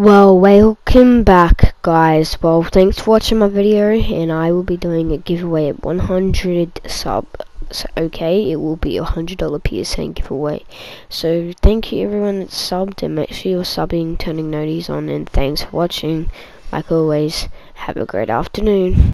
Well, welcome back guys. Well thanks for watching my video and I will be doing a giveaway at 100 sub. Okay it will be a hundred dollar PSN giveaway. So thank you everyone that subbed and make sure you're subbing turning noties on and thanks for watching. Like always have a great afternoon.